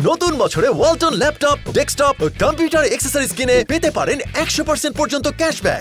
নতুন বছরে Walton laptop desktop computer accessories কিনে পেতে পারেন একশো পার্সেন্ট পর্যন্ত ক্যাশব্যাক